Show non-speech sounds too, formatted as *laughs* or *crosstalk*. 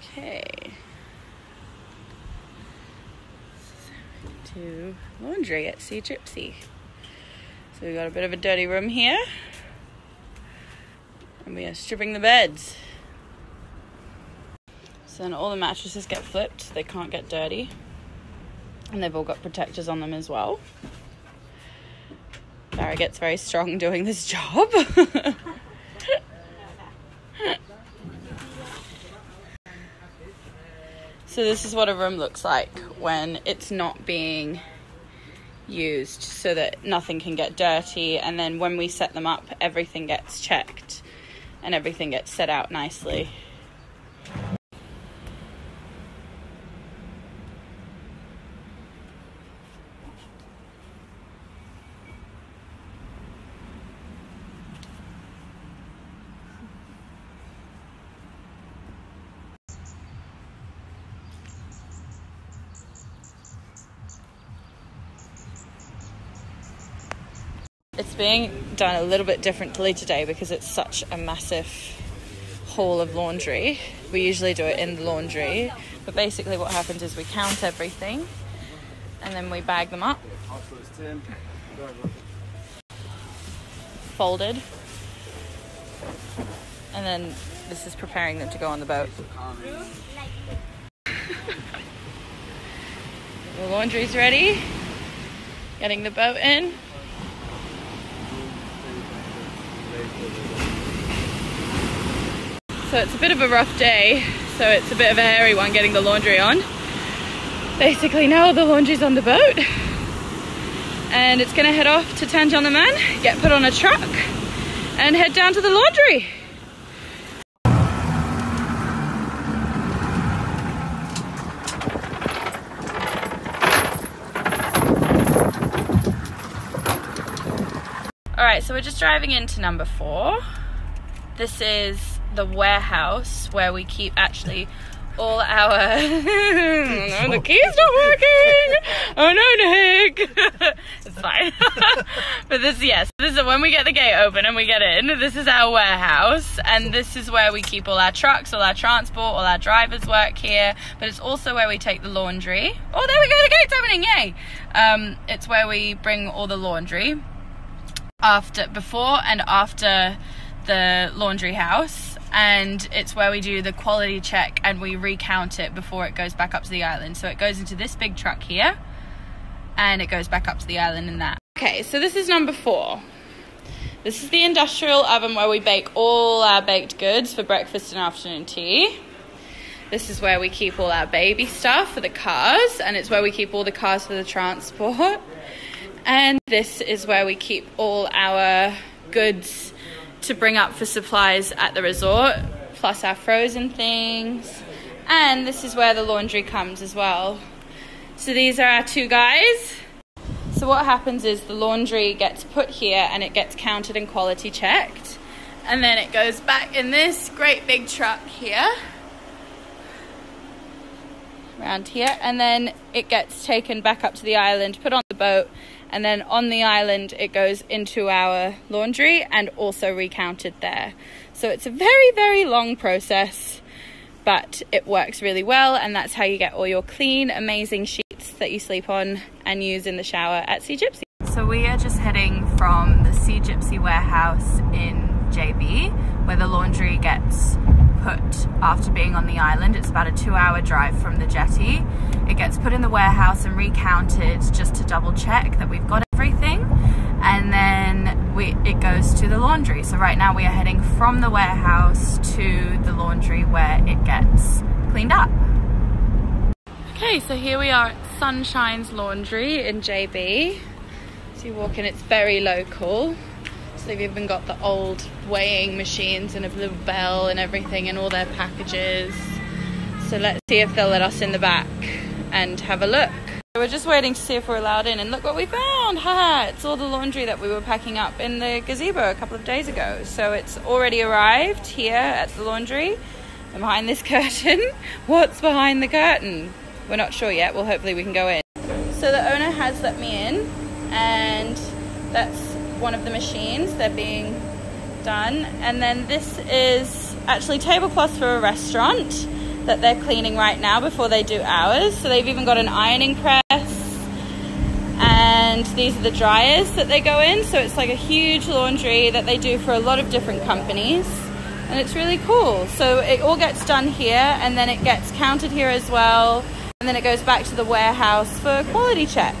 Okay. To laundry at Sea Gypsy. So we got a bit of a dirty room here. And we are stripping the beds. So then all the mattresses get flipped, they can't get dirty. And they've all got protectors on them as well. Barry gets very strong *laughs* doing this job. *laughs* so this is what a room looks like when it's not being used so that nothing can get dirty and then when we set them up everything gets checked and everything gets set out nicely. It's being done a little bit differently today because it's such a massive haul of laundry. We usually do it in the laundry, but basically what happens is we count everything and then we bag them up, folded, and then this is preparing them to go on the boat. *laughs* the laundry's ready, getting the boat in. So it's a bit of a rough day, so it's a bit of a hairy one getting the laundry on. Basically now the laundry's on the boat and it's gonna head off to Tanjung get put on a truck and head down to the laundry. All right, so we're just driving into number four. This is the warehouse where we keep actually all our *laughs* the key's not working. Oh no, Nick. *laughs* it's fine. *laughs* but this, yes, this is when we get the gate open and we get in. This is our warehouse, and this is where we keep all our trucks, all our transport, all our drivers work here. But it's also where we take the laundry. Oh, there we go. The gate's opening. Yay! Um, it's where we bring all the laundry after, before, and after the laundry house and it's where we do the quality check and we recount it before it goes back up to the island. So it goes into this big truck here and it goes back up to the island in that. Okay, so this is number four. This is the industrial oven where we bake all our baked goods for breakfast and afternoon tea. This is where we keep all our baby stuff for the cars, and it's where we keep all the cars for the transport. *laughs* And this is where we keep all our goods to bring up for supplies at the resort, plus our frozen things. And this is where the laundry comes as well. So these are our two guys. So what happens is the laundry gets put here and it gets counted and quality checked. And then it goes back in this great big truck here. Around here. And then it gets taken back up to the island, put on the boat, and then on the island it goes into our laundry and also recounted there. So it's a very, very long process, but it works really well, and that's how you get all your clean, amazing sheets that you sleep on and use in the shower at Sea Gypsy. So we are just heading from the Sea Gypsy warehouse in JB, where the laundry gets put after being on the island. It's about a two hour drive from the jetty. It gets put in the warehouse and recounted just to double check that we've got everything. And then we, it goes to the laundry. So right now we are heading from the warehouse to the laundry where it gets cleaned up. Okay, so here we are at Sunshine's Laundry in JB. So you walk in, it's very local. So they've even got the old weighing machines and a little bell and everything and all their packages. So let's see if they'll let us in the back and have a look. We're just waiting to see if we're allowed in and look what we found! Haha! It's all the laundry that we were packing up in the gazebo a couple of days ago. So it's already arrived here at the laundry. And behind this *laughs* curtain, what's behind the curtain? We're not sure yet. Well, hopefully we can go in. So the owner has let me in and that's one of the machines. They're being done. And then this is actually tablecloths for a restaurant. that they're cleaning right now before they do ours. So they've even got an ironing press and these are the dryers that they go in. So it's like a huge laundry that they do for a lot of different companies. And it's really cool. So it all gets done here and then it gets counted here as well. And then it goes back to the warehouse for quality check.